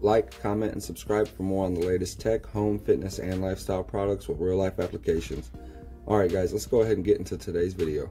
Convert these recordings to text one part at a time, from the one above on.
Like, comment, and subscribe for more on the latest tech, home, fitness, and lifestyle products with real life applications. Alright guys, let's go ahead and get into today's video.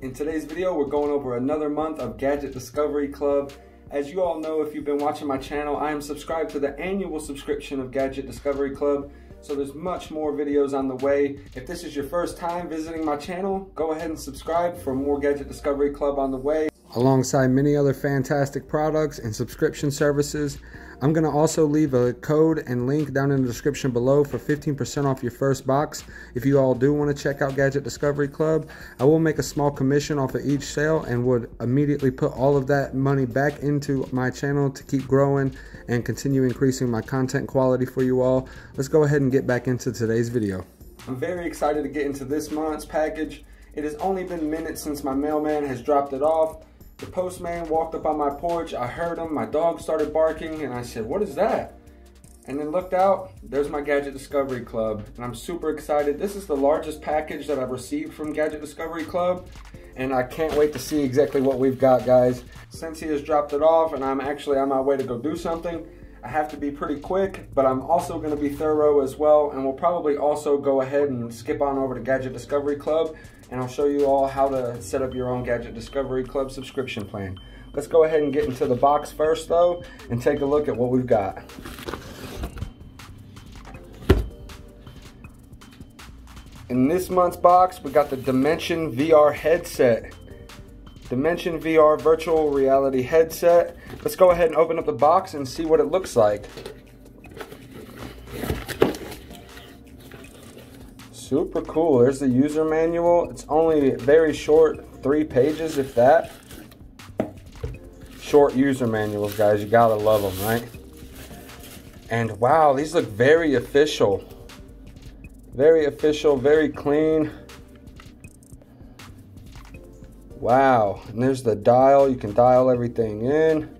In today's video, we're going over another month of Gadget Discovery Club. As you all know, if you've been watching my channel, I am subscribed to the annual subscription of Gadget Discovery Club. So there's much more videos on the way. If this is your first time visiting my channel, go ahead and subscribe for more Gadget Discovery Club on the way. Alongside many other fantastic products and subscription services, I'm going to also leave a code and link down in the description below for 15% off your first box. If you all do want to check out Gadget Discovery Club, I will make a small commission off of each sale and would immediately put all of that money back into my channel to keep growing and continue increasing my content quality for you all. Let's go ahead and get back into today's video. I'm very excited to get into this month's package. It has only been minutes since my mailman has dropped it off the postman walked up on my porch. I heard him. My dog started barking, and I said, What is that? And then looked out. There's my Gadget Discovery Club. And I'm super excited. This is the largest package that I've received from Gadget Discovery Club. And I can't wait to see exactly what we've got, guys. Since he has dropped it off and I'm actually on my way to go do something, I have to be pretty quick, but I'm also going to be thorough as well. And we'll probably also go ahead and skip on over to Gadget Discovery Club and I'll show you all how to set up your own Gadget Discovery Club subscription plan. Let's go ahead and get into the box first though and take a look at what we've got. In this month's box, we got the Dimension VR headset. Dimension VR virtual reality headset. Let's go ahead and open up the box and see what it looks like. Super cool. There's the user manual. It's only very short, three pages if that. Short user manuals, guys. You gotta love them, right? And wow, these look very official. Very official, very clean. Wow, and there's the dial. You can dial everything in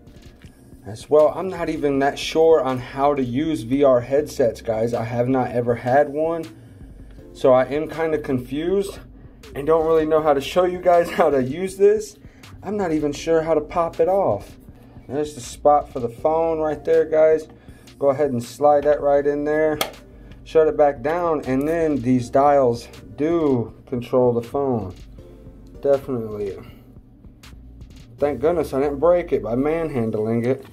as well. I'm not even that sure on how to use VR headsets, guys. I have not ever had one. So I am kind of confused and don't really know how to show you guys how to use this. I'm not even sure how to pop it off. There's the spot for the phone right there, guys. Go ahead and slide that right in there. Shut it back down, and then these dials do control the phone. Definitely. Thank goodness I didn't break it by manhandling it.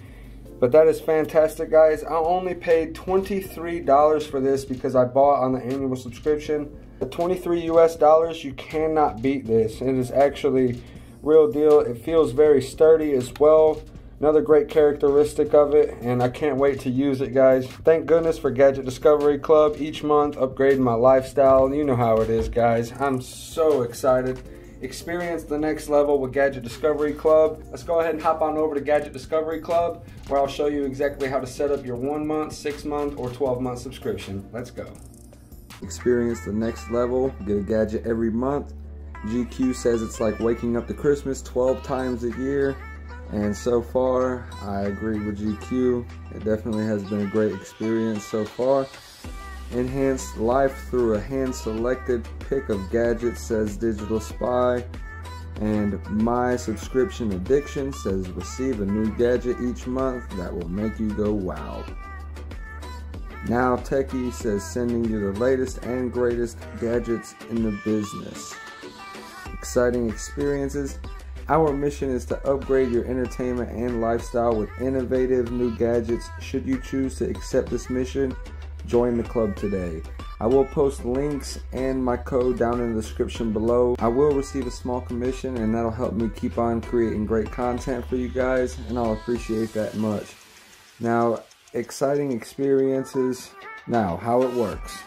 But that is fantastic, guys. I only paid $23 for this because I bought on the annual subscription. The 23 US dollars, you cannot beat this. It is actually real deal. It feels very sturdy as well. Another great characteristic of it, and I can't wait to use it, guys. Thank goodness for Gadget Discovery Club. Each month, upgrading my lifestyle. You know how it is, guys. I'm so excited experience the next level with Gadget Discovery Club. Let's go ahead and hop on over to Gadget Discovery Club where I'll show you exactly how to set up your one month, six month, or 12 month subscription. Let's go. Experience the next level, get a gadget every month. GQ says it's like waking up to Christmas 12 times a year. And so far, I agree with GQ. It definitely has been a great experience so far. Enhanced life through a hand-selected pick of gadgets, says Digital Spy. And my subscription addiction says receive a new gadget each month that will make you go wow. Now Techie says sending you the latest and greatest gadgets in the business. Exciting experiences. Our mission is to upgrade your entertainment and lifestyle with innovative new gadgets. Should you choose to accept this mission, join the club today. I will post links and my code down in the description below. I will receive a small commission and that'll help me keep on creating great content for you guys and I'll appreciate that much. Now, exciting experiences. Now, how it works.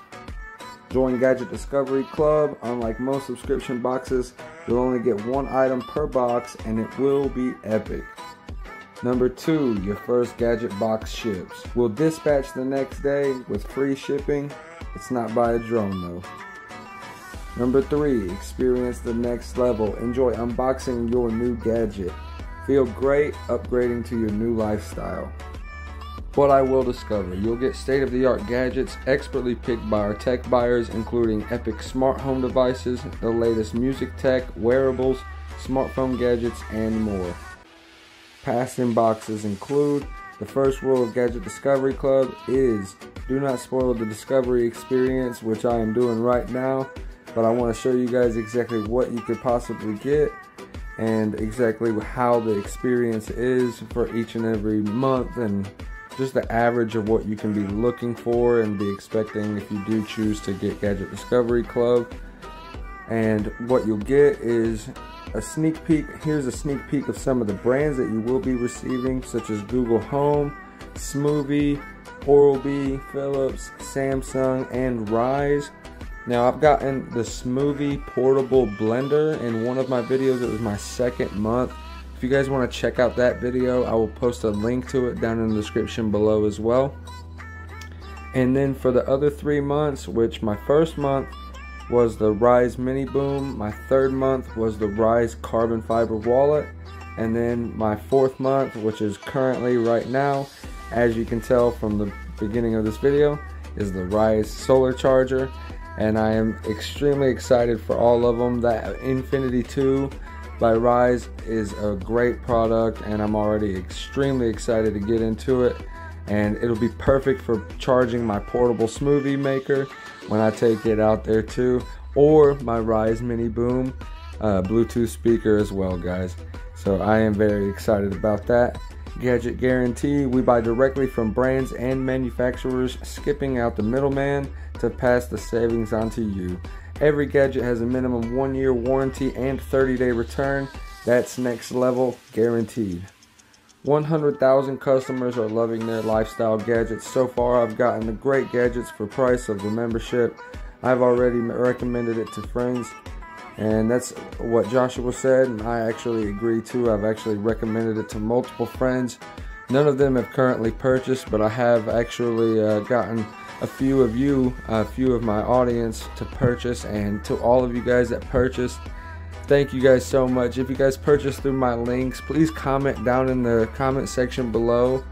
Join Gadget Discovery Club. Unlike most subscription boxes, you'll only get one item per box and it will be epic. Number two, your first gadget box ships. We'll dispatch the next day with free shipping. It's not by a drone though. Number three, experience the next level. Enjoy unboxing your new gadget. Feel great upgrading to your new lifestyle. What I will discover, you'll get state of the art gadgets expertly picked by our tech buyers, including epic smart home devices, the latest music tech, wearables, smartphone gadgets, and more. Past inboxes include The first rule of Gadget Discovery Club is do not spoil the discovery experience, which I am doing right now. But I want to show you guys exactly what you could possibly get and exactly how the experience is for each and every month and just the average of what you can be looking for and be expecting if you do choose to get Gadget Discovery Club. And what you'll get is a sneak peek. Here's a sneak peek of some of the brands that you will be receiving, such as Google Home, Smoothie, Oral-B, Philips, Samsung, and Ryze. Now I've gotten the Smoothie portable blender in one of my videos. It was my second month. If you guys want to check out that video, I will post a link to it down in the description below as well. And then for the other three months, which my first month was the Rise Mini Boom, my third month was the Rise Carbon Fiber Wallet, and then my fourth month, which is currently right now, as you can tell from the beginning of this video, is the Rise Solar Charger and I am extremely excited for all of them. That Infinity 2 by Rise is a great product and I'm already extremely excited to get into it and it'll be perfect for charging my portable smoothie maker when I take it out there too or my Ryze Mini Boom uh, Bluetooth speaker as well guys so I am very excited about that Gadget Guarantee we buy directly from brands and manufacturers skipping out the middleman to pass the savings on to you. Every gadget has a minimum one year warranty and 30 day return. That's next level guaranteed. 100,000 customers are loving their lifestyle gadgets. So far, I've gotten the great gadgets for price of the membership. I've already recommended it to friends, and that's what Joshua said, and I actually agree too. I've actually recommended it to multiple friends. None of them have currently purchased, but I have actually uh, gotten a few of you, a few of my audience to purchase, and to all of you guys that purchased, thank you guys so much. If you guys purchase through my links, please comment down in the comment section below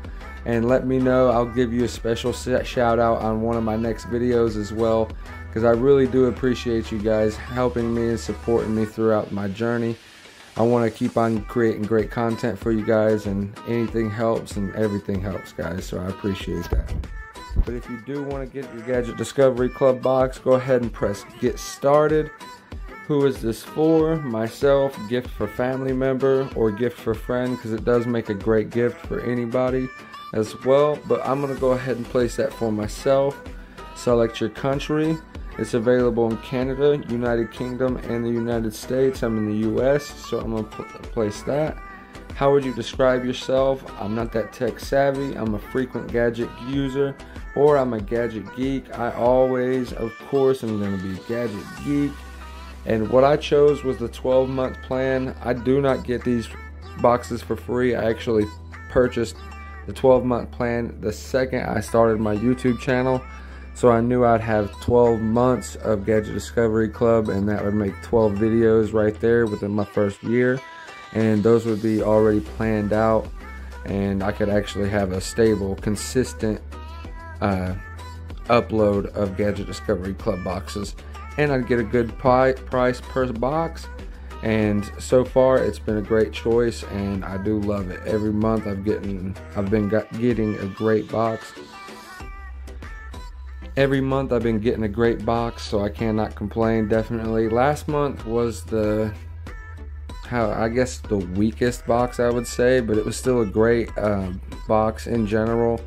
and let me know. I'll give you a special shout out on one of my next videos as well because I really do appreciate you guys helping me and supporting me throughout my journey. I want to keep on creating great content for you guys and anything helps and everything helps guys so I appreciate that. But if you do want to get your Gadget Discovery Club box, go ahead and press get started. Who is this for? Myself, gift for family member, or gift for friend because it does make a great gift for anybody as well. But I'm going to go ahead and place that for myself. Select your country. It's available in Canada, United Kingdom, and the United States. I'm in the US, so I'm going to place that. How would you describe yourself? I'm not that tech savvy. I'm a frequent gadget user or I'm a gadget geek. I always, of course, am going to be gadget geek. And what I chose was the 12 month plan. I do not get these boxes for free. I actually purchased the 12 month plan the second I started my YouTube channel. So I knew I'd have 12 months of Gadget Discovery Club and that would make 12 videos right there within my first year and those would be already planned out and I could actually have a stable consistent uh, upload of Gadget Discovery Club boxes and I'd get a good price per box. And so far it's been a great choice and I do love it. Every month I've getting I've been getting a great box. Every month I've been getting a great box so I cannot complain definitely. Last month was the how I guess the weakest box I would say, but it was still a great uh, box in general.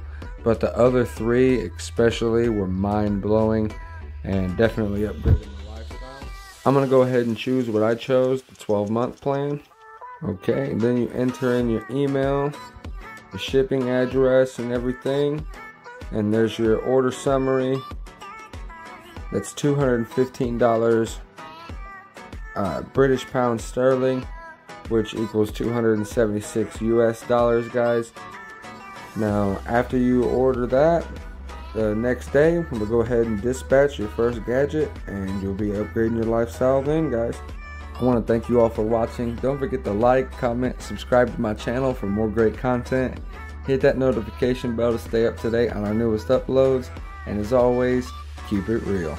But the other three, especially, were mind blowing and definitely upgraded my lifestyle. I'm gonna go ahead and choose what I chose, the 12 month plan. Okay, then you enter in your email, the shipping address, and everything. And there's your order summary. That's $215 uh, British pound sterling, which equals 276 US dollars, guys. Now, after you order that, the next day, we'll go ahead and dispatch your first gadget, and you'll be upgrading your lifestyle then, guys. I want to thank you all for watching. Don't forget to like, comment, subscribe to my channel for more great content. Hit that notification bell to stay up to date on our newest uploads. And as always, keep it real.